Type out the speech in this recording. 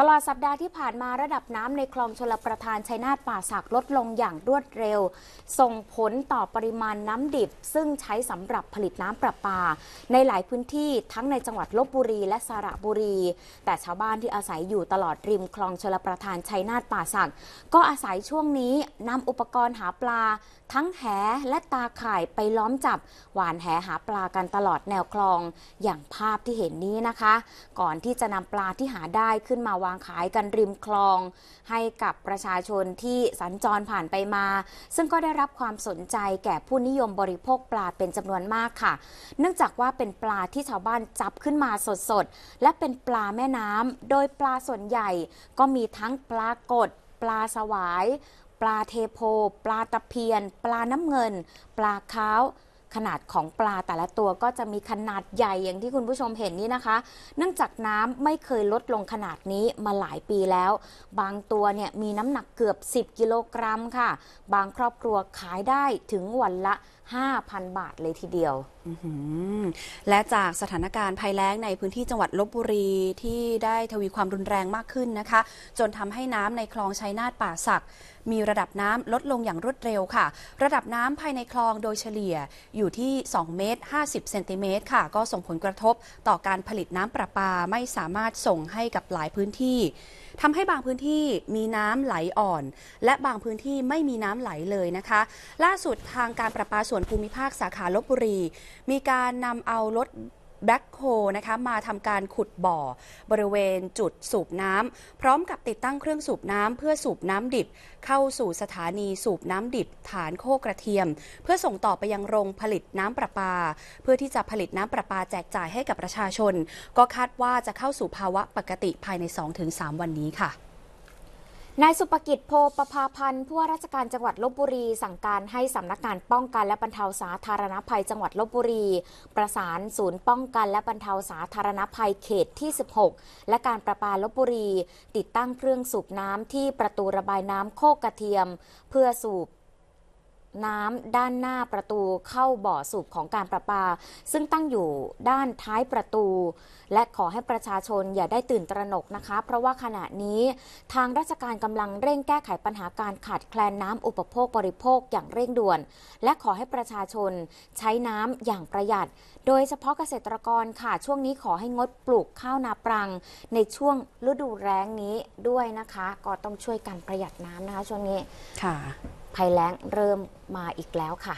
ตลอดสัปดาห์ที่ผ่านมาระดับน้ำในคลองชลประทานชัยนาทป่าสักลดลงอย่างรวดเร็ว ส่งผลต่อปริมาณน้ำดิบ ซึ่งใช้สำหรับผลิตน้ำประปา ในหลายพื้นที่ทั้งในจังหวัดลบบุรีและสระบุรี แต่ชาวบ้านที่อาศัยอยู่ตลอดริมคลองชลประทานชัยนาทป่าสักก็อาศัยช่วงนี้นำอุปกรณ์หาปลา ทั้งแหและตาข่ายไปล้อมจับ หวานแหหาปลากันตลอดแนวคลองอย่างภาพที่เห็นนี้นะคะ ก่อนที่จะนำปลาที่หาได้ขึ้นมาวางางขายกันริมคลองให้กับประชาชนที่สัญจรผ่านไปมา ซึ่งก็ได้รับความสนใจแก่ผู้นิยมบริโภคปลาเป็นจำนวนมากค่ะ เนื่องจากว่าเป็นปลาที่ชาวบ้านจับขึ้นมาสดๆ และเป็นปลาแม่น้ำโดยปลาส่วนใหญ่ก็มีทั้งปลากด ปลาสวาย ปลาเทโพ ปลาตะเพียน ปลาน้ำเงิน ปลาค้าว ขนาดของปลาแต่ละตัวก็จะมีขนาดใหญ่อย่างที่คุณผู้ชมเห็นนี่นะคะ เนื่องจากน้ำไม่เคยลดลงขนาดนี้มาหลายปีแล้ว บางตัวเนี่ยมีน้ำหนักเกือบ 10 กิโลกรัมค่ะ บางครอบครัวขายได้ถึงวันละ 5,000 บาทเลยทีเดียว และจากสถานการณ์ภัยแล้งในพื้นที่จังหวัดลบบุรีที่ได้ทวีความรุนแรงมากขึ้นนะคะ จนทำให้น้ำในคลองชัยนาทป่าสักมีระดับน้ำลดลงอย่างรวดเร็วค่ะ ระดับน้ำภายในคลองโดยเฉลี่ยอยู่ที่ 2 เมตร 50 เซนติเมตรค่ะ ก็ส่งผลกระทบต่อการผลิตน้ำประปาไม่สามารถส่งให้กับหลายพื้นที่ทำให้บางพื้นที่มีน้ำไหลอ่อน และบางพื้นที่ไม่มีน้ำไหลเลยนะคะ ล่าสุดทางการประปาส่วนภูมิภาคสาขาลบบุรีมีการนำเอารถแบ็คโฮนะคะมาทำการขุดบ่อ บริเวณจุดสูบน้ำพร้อมกับติดตั้งเครื่องสูบน้ำเพื่อสูบน้ำดิบ เข้าสู่สถานีสูบน้ำดิบ ฐานโคกระเทียม เพื่อส่งต่อไปยังโรงผลิตน้ำประปา เพื่อที่จะผลิตน้ำประปาแจกจ่ายให้กับประชาชน ก็คาดว่าจะเข้าสู่ภาวะปกติภายใน 2-3 วันนี้ค่ะ นายสุปกิจโพประภาพันธ์ผู้ว่าราชการจังหวัดลบบุรี สั่งการให้สำนักงานป้องกันและบรรเทาสาธารณภัยจังหวัดลบบุรี ประสานศูนย์ป้องกันและบรรเทาสาธารณภัยเขตที่ 16 และการประปาลบบุรี ติดตั้งเครื่องสูบน้ำที่ประตูระบายน้ำโคกกระเทียม เพื่อสูบ น้ำด้านหน้าประตูเข้าบ่อสูบของการประปา ซึ่งตั้งอยู่ด้านท้ายประตู และขอให้ประชาชนอย่าได้ตื่นตระหนกนะคะ เพราะว่าขณะนี้ทางราชการกำลังเร่งแก้ไขปัญหาการขาดแคลนน้ำอุปโภคบริโภคอย่างเร่งด่วน และขอให้ประชาชนใช้น้ำอย่างประหยัด โดยเฉพาะเกษตรกรค่ะช่วงนี้ขอให้งดปลูกข้าวนาปรัง ในช่วงฤดูแล้งนี้ด้วยนะคะ ก็ต้องช่วยกันประหยัดน้ำนะคะช่วงนี้ค่ะ ภัยแล้งเริ่มมาอีกแล้วค่ะ